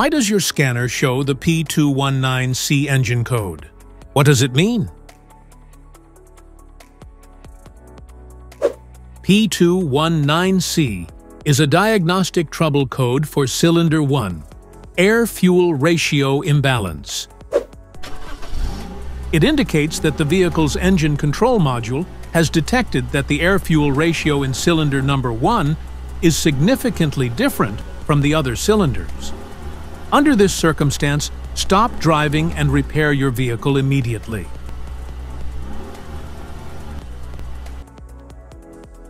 Why does your scanner show the P219C engine code? What does it mean? P219C is a diagnostic trouble code for cylinder 1, air-fuel ratio imbalance. It indicates that the vehicle's engine control module has detected that the air-fuel ratio in cylinder number 1 is significantly different from the other cylinders. Under this circumstance, stop driving and repair your vehicle immediately.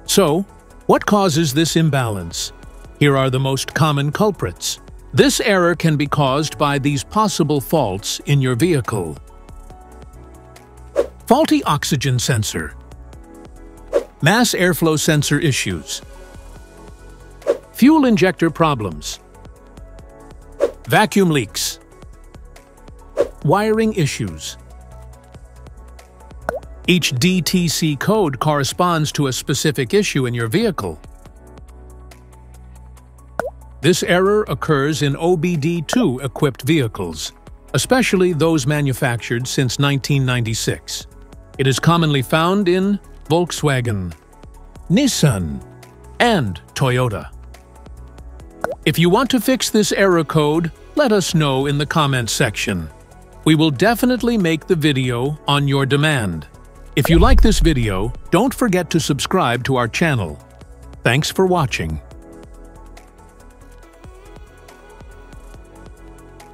So, what causes this imbalance? Here are the most common culprits. This error can be caused by these possible faults in your vehicle. Faulty oxygen sensor. Mass airflow sensor issues. Fuel injector problems. Vacuum leaks. Wiring issues. Each DTC code corresponds to a specific issue in your vehicle. This error occurs in OBD2 equipped vehicles, especially those manufactured since 1996. It is commonly found in Volkswagen, Nissan, and Toyota. If you want to fix this error code, let us know in the comments section. We will definitely make the video on your demand. If you like this video, don't forget to subscribe to our channel. Thanks for watching.